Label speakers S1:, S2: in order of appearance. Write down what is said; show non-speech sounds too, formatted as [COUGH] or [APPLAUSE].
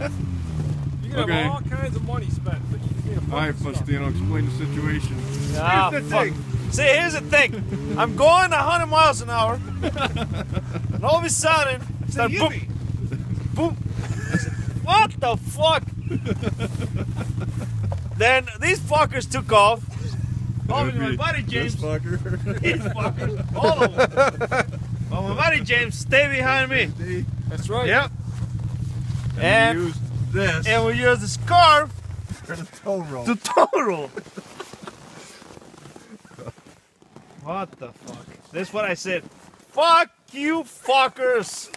S1: You can
S2: Okay.
S1: have all kinds of money spent, but you can't
S2: All right,
S1: fucking stop.
S2: Faustino, explain the situation.
S3: Ah,
S2: Here's the
S3: fuck.
S2: thing.
S3: See, here's the thing. I'm going 100 miles an hour, [LAUGHS] and all of a sudden, I start boom, boom. I said, what the fuck? then these fuckers took off.
S2: That would
S3: my
S2: be
S3: buddy
S2: this
S3: James,
S2: fucker.
S3: these fuckers, all of them. [LAUGHS] But my buddy James stay behind me.
S1: That's right.
S3: Yep.
S2: And,
S3: And-
S2: we use this
S3: And we use the scarf
S2: for the tow rope.
S3: to total. What the fuck? This is what I said. Fuck you fuckers.